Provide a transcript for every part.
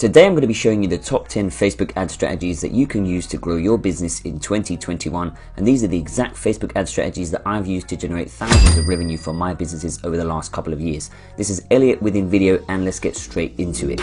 Today I'm going to be showing you the top 10 Facebook ad strategies that you can use to grow your business in 2021 and these are the exact Facebook ad strategies that I've used to generate thousands of revenue for my businesses over the last couple of years. This is Elliot with InVideo and let's get straight into it.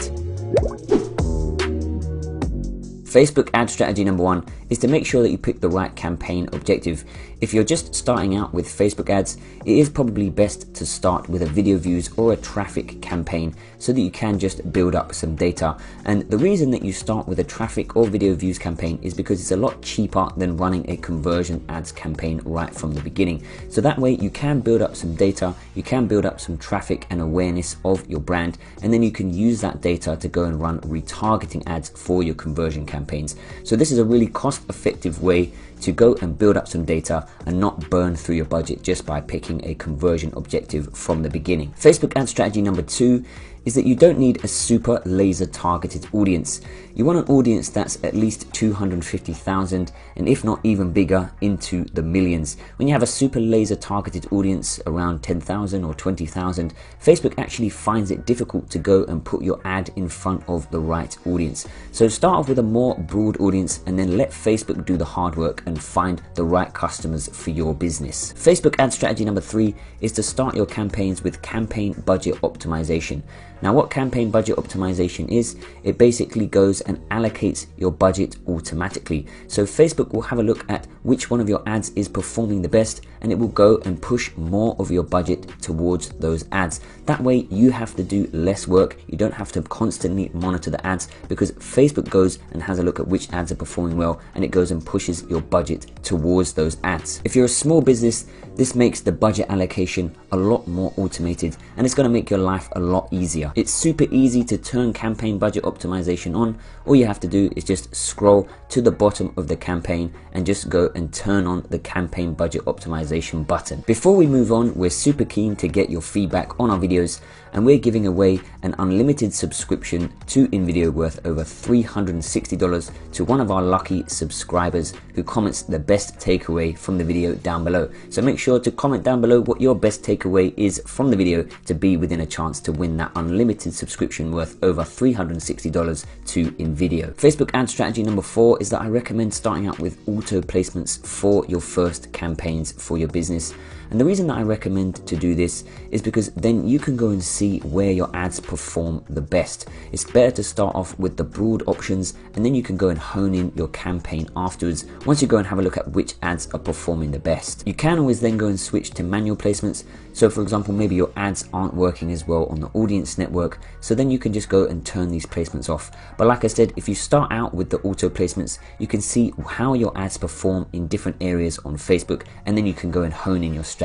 Facebook ad strategy number one is to make sure that you pick the right campaign objective. If you're just starting out with Facebook ads, it is probably best to start with a video views or a traffic campaign so that you can just build up some data. And the reason that you start with a traffic or video views campaign is because it's a lot cheaper than running a conversion ads campaign right from the beginning. So that way you can build up some data, you can build up some traffic and awareness of your brand, and then you can use that data to go and run retargeting ads for your conversion campaigns. So this is a really cost effective way to go and build up some data and not burn through your budget just by picking a conversion objective from the beginning. Facebook ad strategy number two is that you don't need a super laser targeted audience. You want an audience that's at least 250,000 and if not even bigger into the millions. When you have a super laser targeted audience around 10,000 or 20,000, Facebook actually finds it difficult to go and put your ad in front of the right audience. So start off with a more broad audience and then let Facebook do the hard work and find the right customers for your business. Facebook ad strategy number three is to start your campaigns with campaign budget optimization. Now what campaign budget optimization is, it basically goes and allocates your budget automatically. So Facebook will have a look at which one of your ads is performing the best and it will go and push more of your budget towards those ads. That way you have to do less work. You don't have to constantly monitor the ads because Facebook goes and has a look at which ads are performing well and it goes and pushes your budget towards those ads. If you're a small business, this makes the budget allocation a lot more automated and it's going to make your life a lot easier. It's super easy to turn campaign budget optimization on. All you have to do is just scroll to the bottom of the campaign and just go and turn on the campaign budget optimization button. Before we move on, we're super keen to get your feedback on our videos and we're giving away an unlimited subscription to InVideo worth over $360 to one of our lucky subscribers who comments the best takeaway from the video down below. So make sure to comment down below what your best takeaway is from the video to be within a chance to win that unlimited subscription worth over $360 to InVideo. Facebook ad strategy number four is that I recommend starting out with auto placements for your first campaigns for your business. And the reason that I recommend to do this is because then you can go and see where your ads perform the best. It's better to start off with the broad options and then you can go and hone in your campaign afterwards once you go and have a look at which ads are performing the best. You can always then go and switch to manual placements. So for example, maybe your ads aren't working as well on the audience network. So then you can just go and turn these placements off. But like I said, if you start out with the auto placements, you can see how your ads perform in different areas on Facebook and then you can go and hone in your strategy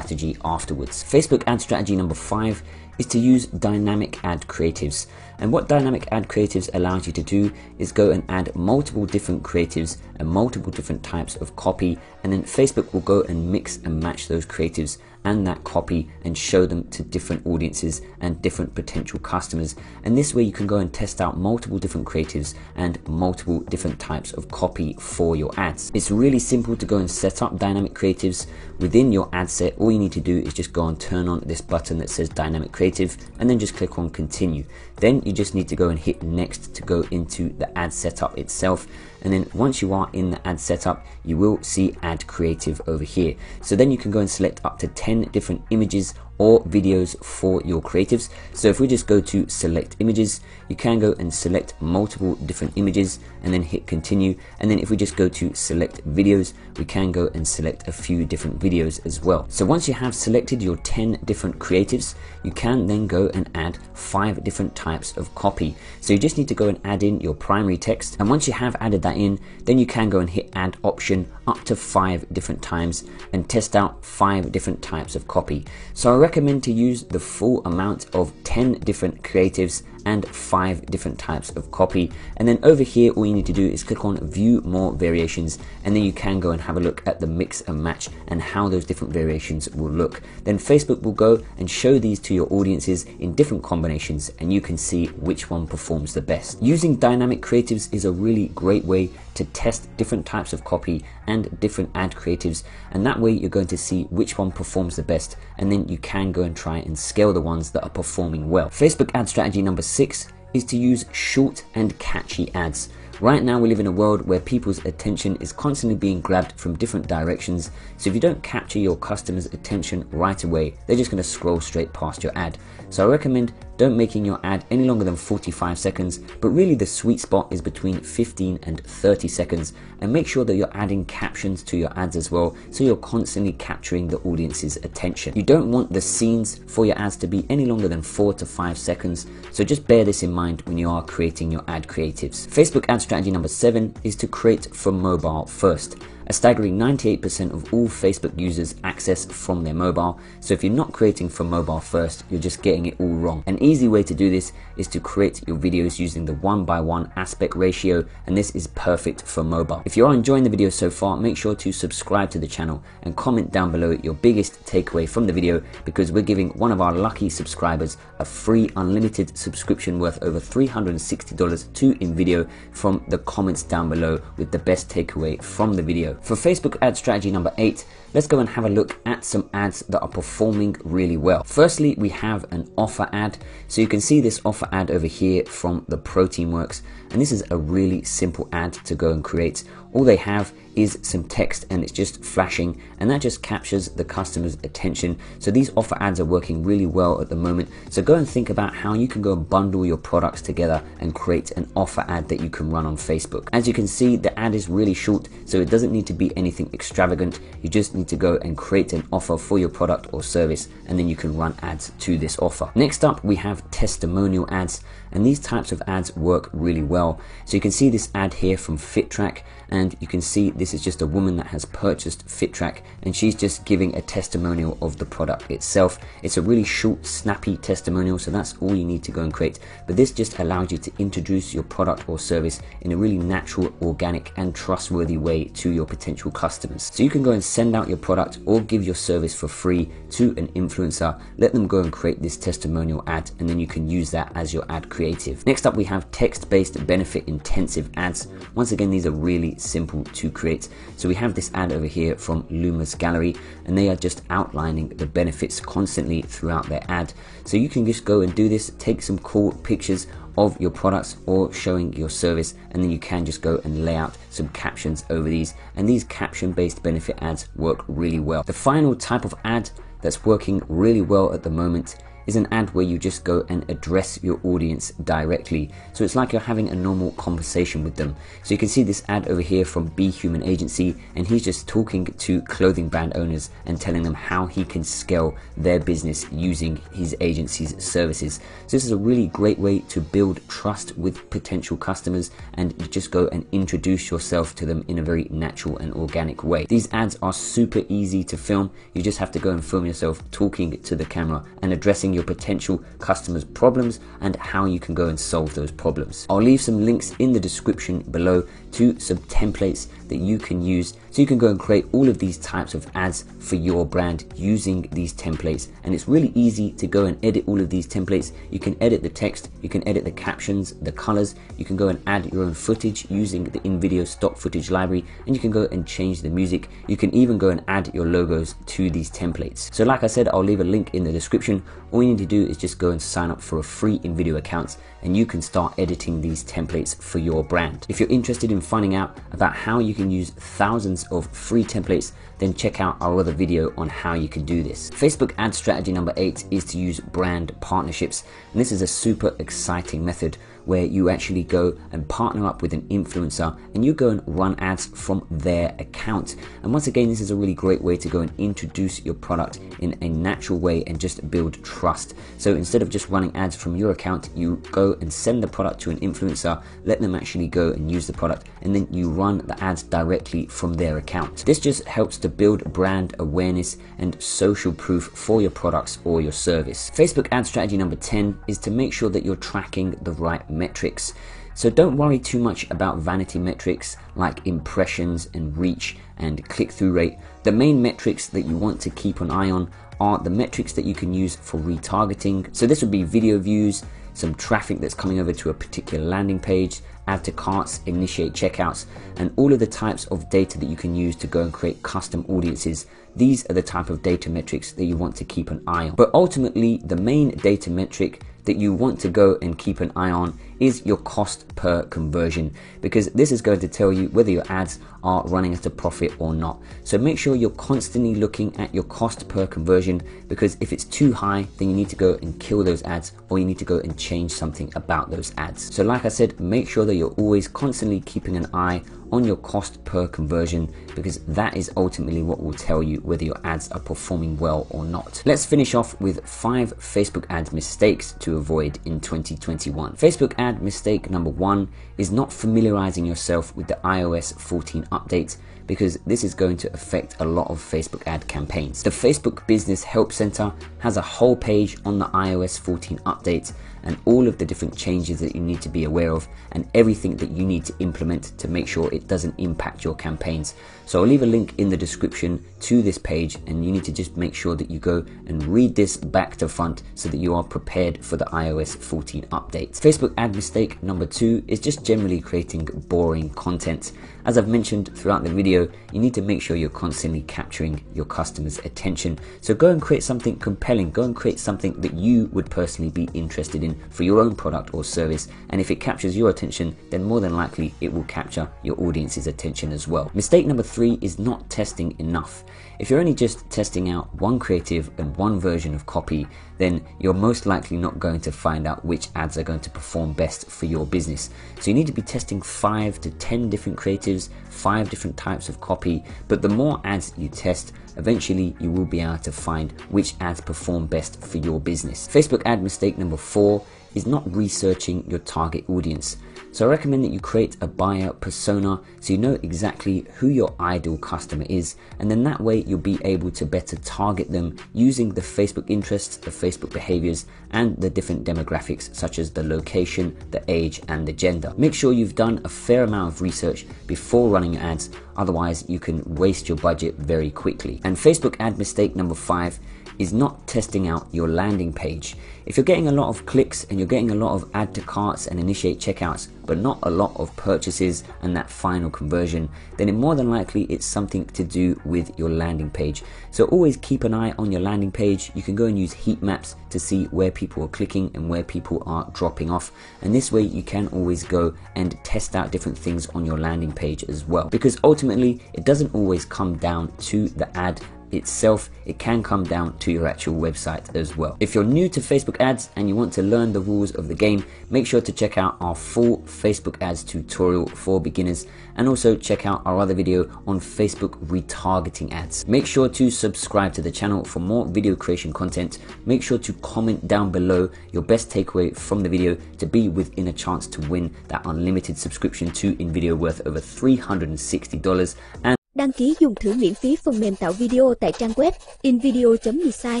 afterwards. Facebook ad strategy number five is to use dynamic ad creatives. And what dynamic ad creatives allows you to do is go and add multiple different creatives and multiple different types of copy. And then Facebook will go and mix and match those creatives and that copy and show them to different audiences and different potential customers. And this way you can go and test out multiple different creatives and multiple different types of copy for your ads. It's really simple to go and set up dynamic creatives within your ad set. All you need to do is just go and turn on this button that says dynamic creative and then just click on continue. Then you just need to go and hit next to go into the ad setup itself and then once you are in the ad setup you will see ad creative over here so then you can go and select up to 10 different images or videos for your creatives. So if we just go to select images, you can go and select multiple different images and then hit continue. And then if we just go to select videos, we can go and select a few different videos as well. So once you have selected your 10 different creatives, you can then go and add five different types of copy. So you just need to go and add in your primary text. And once you have added that in, then you can go and hit add option up to five different times and test out five different types of copy. So I recommend to use the full amount of 10 different creatives and five different types of copy. And then over here, all you need to do is click on view more variations. And then you can go and have a look at the mix and match and how those different variations will look. Then Facebook will go and show these to your audiences in different combinations and you can see which one performs the best. Using dynamic creatives is a really great way to test different types of copy and different ad creatives. And that way you're going to see which one performs the best. And then you can go and try and scale the ones that are performing well. Facebook ad strategy number six is to use short and catchy ads. Right now, we live in a world where people's attention is constantly being grabbed from different directions. So, if you don't capture your customers' attention right away, they're just going to scroll straight past your ad. So, I recommend don't making your ad any longer than 45 seconds, but really the sweet spot is between 15 and 30 seconds. And make sure that you're adding captions to your ads as well, so you're constantly capturing the audience's attention. You don't want the scenes for your ads to be any longer than 4 to 5 seconds, so just bear this in mind when you are creating your ad creatives. Facebook ad strategy number 7 is to create for mobile first. A staggering 98% of all Facebook users access from their mobile, so if you're not creating for mobile first, you're just getting it all wrong. An easy way to do this is to create your videos using the one by one aspect ratio, and this is perfect for mobile. If you're enjoying the video so far, make sure to subscribe to the channel and comment down below your biggest takeaway from the video because we're giving one of our lucky subscribers a free unlimited subscription worth over $360 to InVideo from the comments down below with the best takeaway from the video. For Facebook ad strategy number eight, let's go and have a look at some ads that are performing really well. Firstly, we have an offer ad. So you can see this offer ad over here from the Protein Works. And this is a really simple ad to go and create. All they have is some text and it's just flashing and that just captures the customer's attention. So these offer ads are working really well at the moment. So go and think about how you can go and bundle your products together and create an offer ad that you can run on Facebook. As you can see, the ad is really short, so it doesn't need to be anything extravagant. You just need to go and create an offer for your product or service and then you can run ads to this offer. Next up, we have testimonial ads and these types of ads work really well. So you can see this ad here from FitTrack and you can see this is just a woman that has purchased FitTrack and she's just giving a testimonial of the product itself. It's a really short, snappy testimonial, so that's all you need to go and create. But this just allows you to introduce your product or service in a really natural, organic, and trustworthy way to your potential customers. So you can go and send out your product or give your service for free to an influencer, let them go and create this testimonial ad, and then you can use that as your ad creative. Next up, we have text based benefit intensive ads. Once again, these are really simple to create. So we have this ad over here from Luma's Gallery, and they are just outlining the benefits constantly throughout their ad. So you can just go and do this, take some cool pictures of your products or showing your service and then you can just go and lay out some captions over these and these caption based benefit ads work really well. The final type of ad that's working really well at the moment is an ad where you just go and address your audience directly. So it's like you're having a normal conversation with them. So you can see this ad over here from Be Human Agency, and he's just talking to clothing brand owners and telling them how he can scale their business using his agency's services. So this is a really great way to build trust with potential customers and you just go and introduce yourself to them in a very natural and organic way. These ads are super easy to film. You just have to go and film yourself talking to the camera and addressing your potential customers' problems and how you can go and solve those problems. I'll leave some links in the description below to some templates that you can use. So you can go and create all of these types of ads for your brand using these templates. And it's really easy to go and edit all of these templates. You can edit the text you can edit the captions the colors. You can go and add your own footage using the InVideo stock footage library and you can go and change the music. You can even go and add your logos to these templates. So like I said I'll leave a link in the description. All you need to do is just go and sign up for a free InVideo account and you can start editing these templates for your brand. If you're interested in finding out about how you can use thousands of free templates, then check out our other video on how you can do this. Facebook ad strategy number eight is to use brand partnerships. And this is a super exciting method where you actually go and partner up with an influencer and you go and run ads from their account. And once again, this is a really great way to go and introduce your product in a natural way and just build trust. So instead of just running ads from your account, you go and send the product to an influencer, let them actually go and use the product, and then you run the ads directly from their account. This just helps to build brand awareness and social proof for your products or your service. Facebook ad strategy number 10 is to make sure that you're tracking the right metrics. So don't worry too much about vanity metrics like impressions and reach and click through rate. The main metrics that you want to keep an eye on are the metrics that you can use for retargeting. So this would be video views, some traffic that's coming over to a particular landing page, add to carts, initiate checkouts, and all of the types of data that you can use to go and create custom audiences. These are the type of data metrics that you want to keep an eye on. But ultimately, the main data metric that you want to go and keep an eye on is your cost per conversion because this is going to tell you whether your ads are running at a profit or not. So make sure you're constantly looking at your cost per conversion because if it's too high, then you need to go and kill those ads or you need to go and change something about those ads. So like I said, make sure that you're always constantly keeping an eye on your cost per conversion because that is ultimately what will tell you whether your ads are performing well or not. Let's finish off with five Facebook ad mistakes to avoid in 2021. Facebook ad mistake number one is not familiarizing yourself with the iOS 14 update because this is going to affect a lot of Facebook ad campaigns. The Facebook Business Help Center has a whole page on the iOS 14 update and all of the different changes that you need to be aware of and everything that you need to implement to make sure it doesn't impact your campaigns. So I'll leave a link in the description to this page and you need to just make sure that you go and read this back to front so that you are prepared for the iOS 14 update. Facebook ad mistake number two is just generally creating boring content. As I've mentioned throughout the video, you need to make sure you're constantly capturing your customers' attention. So go and create something compelling, go and create something that you would personally be interested in for your own product or service. And if it captures your attention, then more than likely it will capture your audience's attention as well. Mistake number three is not testing enough. If you're only just testing out one creative and one version of copy, then you're most likely not going to find out which ads are going to perform best for your business. So you need to be testing five to 10 different creatives, five different types of copy, but the more ads you test, eventually you will be able to find which ads perform best for your business. Facebook ad mistake number four is not researching your target audience. So I recommend that you create a buyer persona so you know exactly who your ideal customer is and then that way you'll be able to better target them using the Facebook interests, the Facebook behaviors and the different demographics such as the location, the age and the gender. Make sure you've done a fair amount of research before running your ads otherwise you can waste your budget very quickly. And Facebook ad mistake number 5 is not testing out your landing page. If you're getting a lot of clicks and you're getting a lot of add to carts and initiate checkouts, but not a lot of purchases and that final conversion, then it more than likely it's something to do with your landing page. So always keep an eye on your landing page. You can go and use heat maps to see where people are clicking and where people are dropping off. And this way you can always go and test out different things on your landing page as well. Because ultimately it doesn't always come down to the ad itself, it can come down to your actual website as well. If you're new to Facebook ads and you want to learn the rules of the game, make sure to check out our full Facebook ads tutorial for beginners and also check out our other video on Facebook retargeting ads. Make sure to subscribe to the channel for more video creation content. Make sure to comment down below your best takeaway from the video to be within a chance to win that unlimited subscription to InVideo worth over $360 and Đăng ký dùng thử miễn phí phần mềm tạo video tại trang web invideo.design.